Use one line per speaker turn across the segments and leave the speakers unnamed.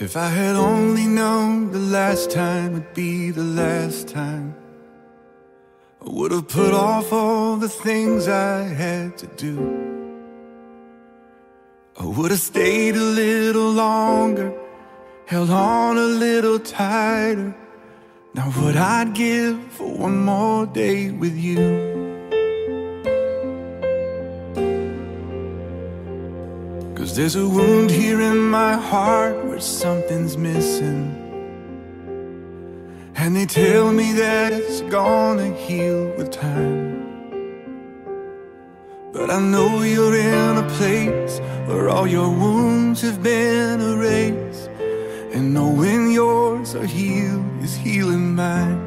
If I had only known the last time would be the last time, I would have put off all the things I had to do. I would have stayed a little longer, held on a little tighter. Now, what I'd give for one more day with you. There's a wound here in my heart where something's missing. And they tell me that it's gonna heal with time. But I know you're in a place where all your wounds have been erased. And knowing yours are healed is healing mine.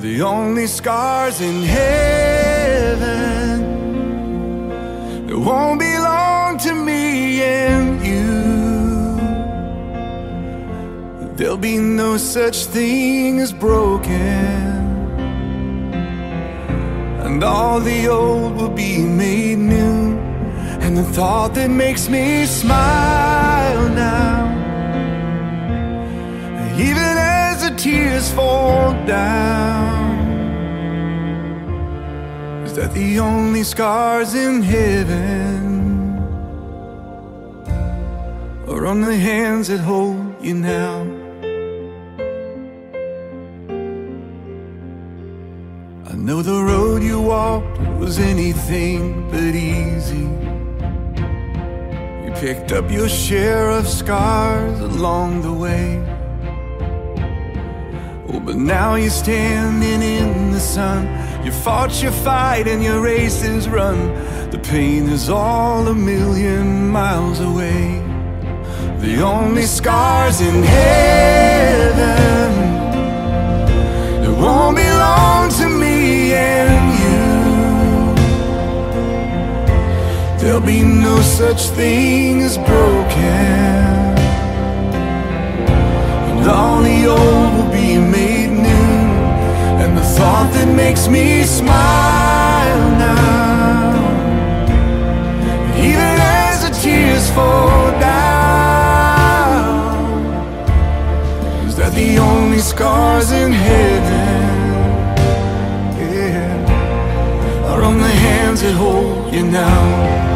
The only scars in heaven that won't me and you. There'll be no such thing as broken. And all the old will be made new. And the thought that makes me smile now, even as the tears fall down, is that the only scars in heaven are on the hands that hold you now. I know the road you walked was anything but easy. You picked up your share of scars along the way. Oh, but now you're standing in the sun. You fought your fight and your race is run. The pain is all a million miles away. The only scars in heaven that won't belong to me and you. There'll be no such thing as broken, and all the old will be made new. And the thought that makes me smile now, even as the tears fall scars in heaven, yeah, are on the hands that hold you now.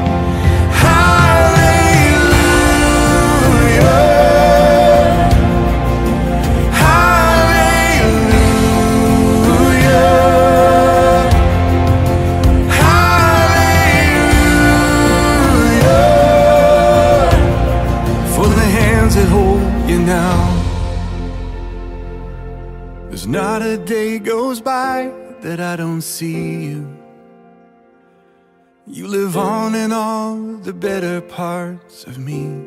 Not a day goes by that I don't see you. You live on in all the better parts of me.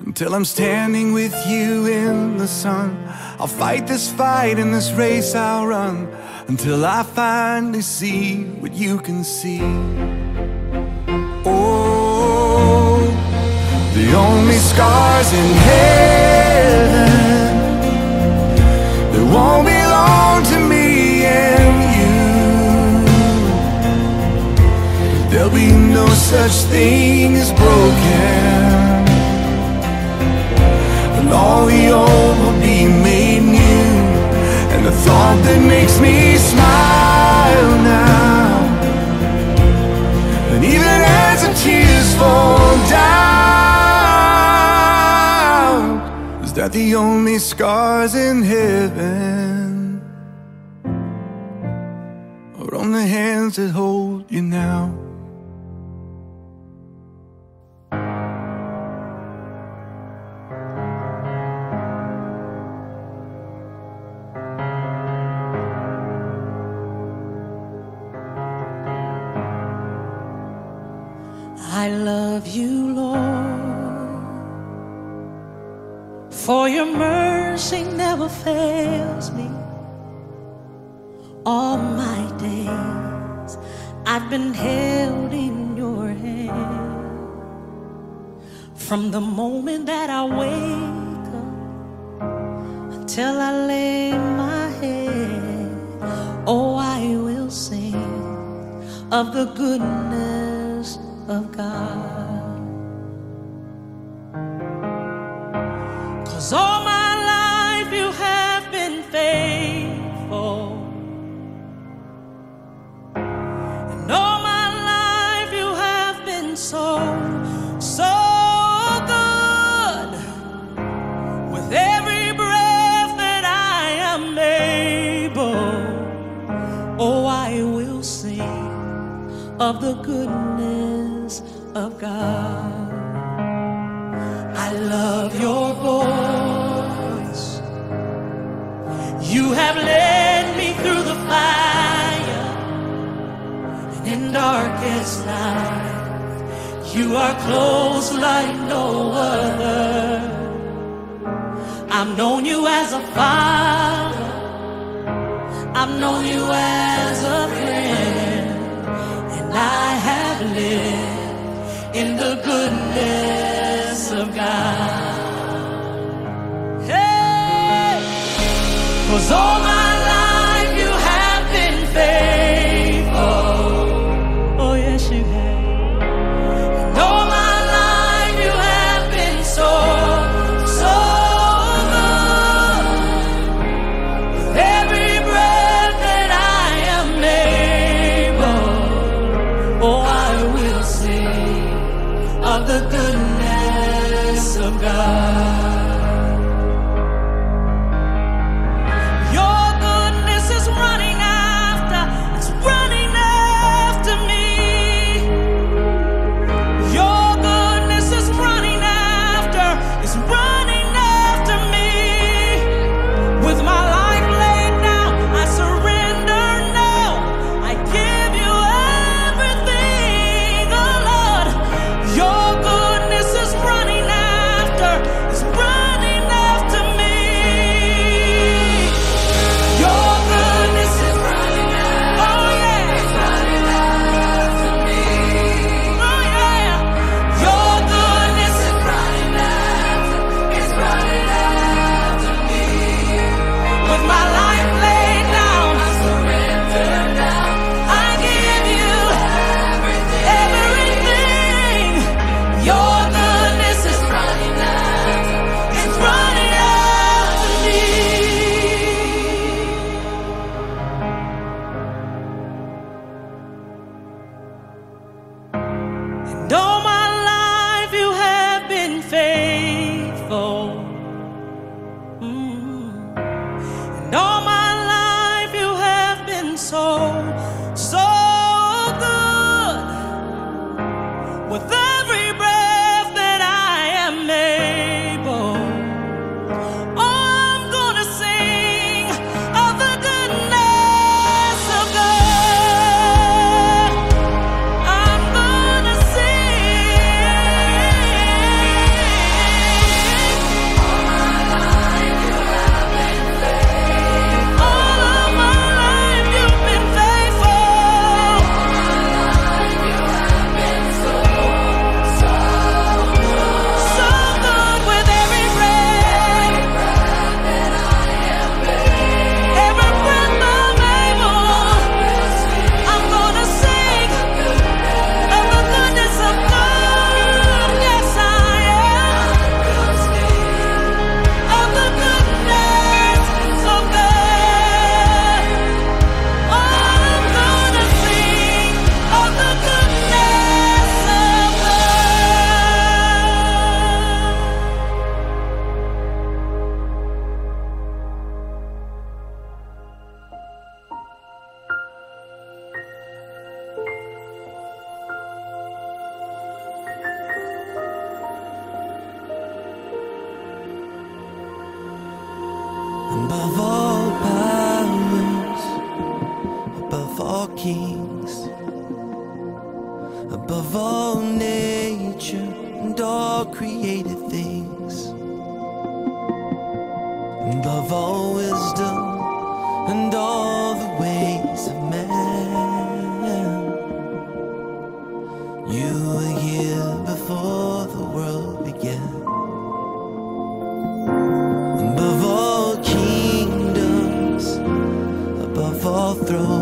Until I'm standing with you in the sun, I'll fight this fight in this race I'll run. Until I finally see what you can see. Oh, the only scars in heaven won't belong to me and you. There'll be no such thing as broken. And all the old will be made new. And the thought that makes me smile the only scars in heaven are on the hands that hold you now.
fails me. All my days I've been held in your hand. From the moment that I wake up until I lay my head, oh, I will sing of the goodness of God. Cause all I love your voice. You have led me through the fire and in darkest night. You are close like no other. I've known you as a father. I've known you as a friend, and I have lived in the lugar. Hey!
above all kings, above all nature and all created things, above all wisdom and all the ways of man. You were here before the world began. above all thrones.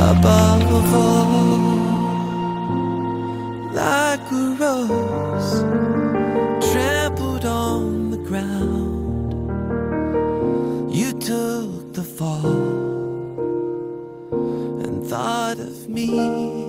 above all, like a rose trampled on the ground. You took the fall and thought of me.